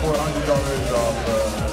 $400 of uh,